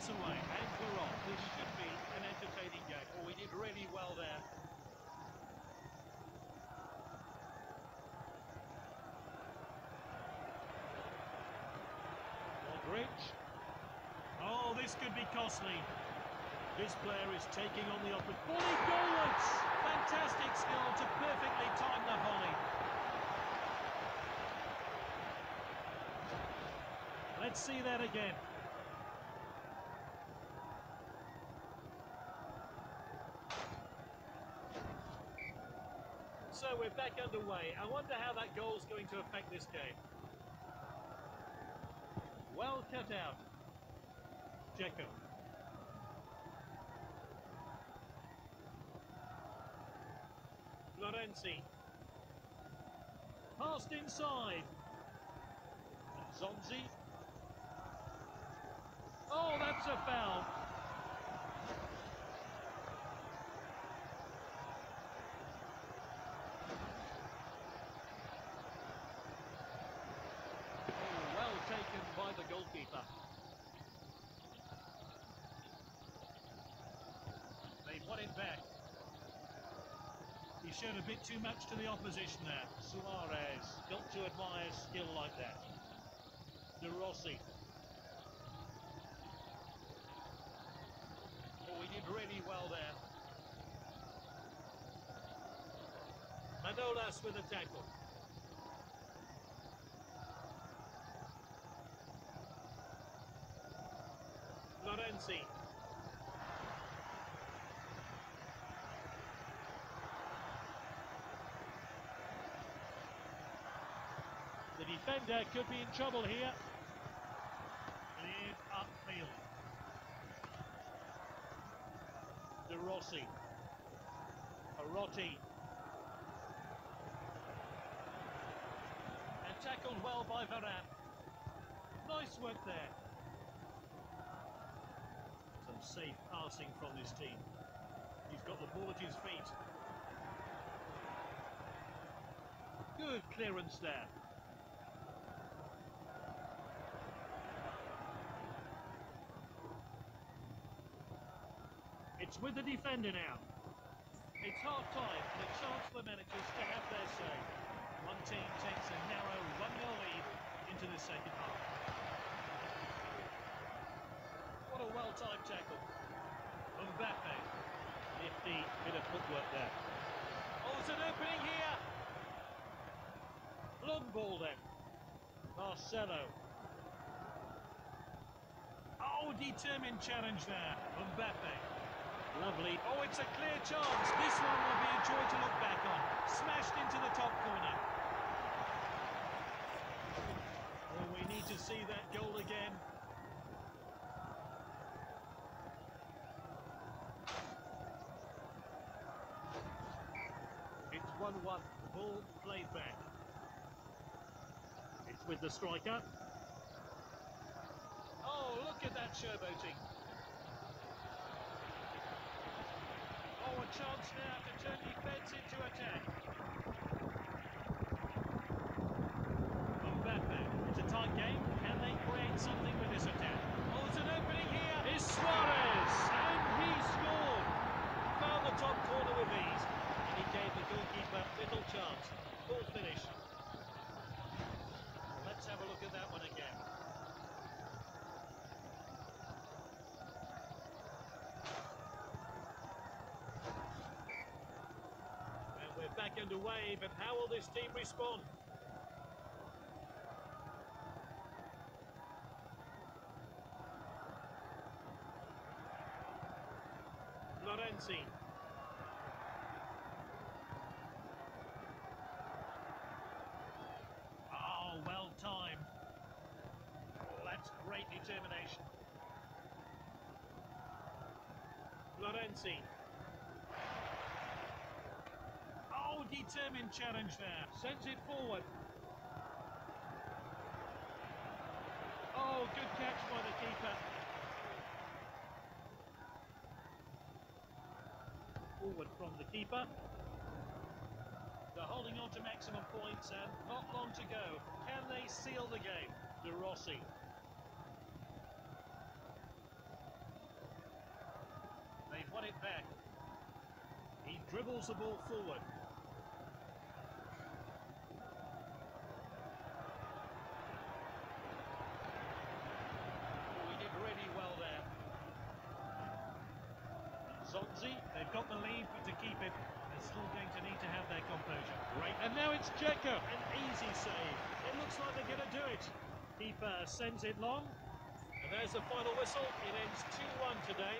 minutes away, and we're off. This should be an entertaining game. Oh, we did really well there. Modric. Oh, this could be costly. This player is taking on the. Volley goalwards! Fantastic skill to perfectly time the volley. Let's see that again. So we're back underway. I wonder how that goal is going to affect this game. Well cut out. Dzeko. Florenzi. Passed inside. Nzonzi. Oh, that's a foul. Oh, well taken by the goalkeeper. It back. He showed a bit too much to the opposition there. Suarez, got to admire skill like that. De Rossi. Oh, he did really well there. Manolas with a tackle. Florenzi. The defender could be in trouble here. Cleared upfield. De Rossi. And tackled well by Varane. Nice work there. Some safe passing from this team. He's got the ball at his feet. Good clearance there. It's with the defender now. It's half time and a chance for the managers to have their say. One team takes a narrow 1 0 lead into the second half. What a well timed tackle. Mbappe. Nifty bit of footwork there. Oh, there's an opening here. Long ball then. Marcelo. Oh, determined challenge there. Mbappe. Lovely. Oh, it's a clear chance. This one will be a joy to look back on. Smashed into the top corner. Oh, we need to see that goal again. It's 1-1. Ball played back. It's with the striker. Oh, look at that showboating. Oh, a chance now to turn defence into attack. Mbappe, it's a tight game. Can they create something with this attack? Oh, there's an opening here. Is Suarez, and he scored. Found the top corner with ease, and he gave the goalkeeper little chance. Full finish. Let's have a look at that one again. And back underway, but how will this team respond? Florenzi. Oh, well timed. Oh, that's great determination. Florenzi. Determined challenge there. Sends it forward. Oh, good catch by the keeper. Forward from the keeper. They're holding on to maximum points and not long to go. Can they seal the game? De Rossi. They've won it there. He dribbles the ball forward. Oh, he did really well there. They've got the lead, but to keep it, they're still going to need to have their composure. Great, and now it's Checker. An easy save. It looks like they're going to do it. Keeper sends it long. And there's the final whistle. It ends 2-1 today.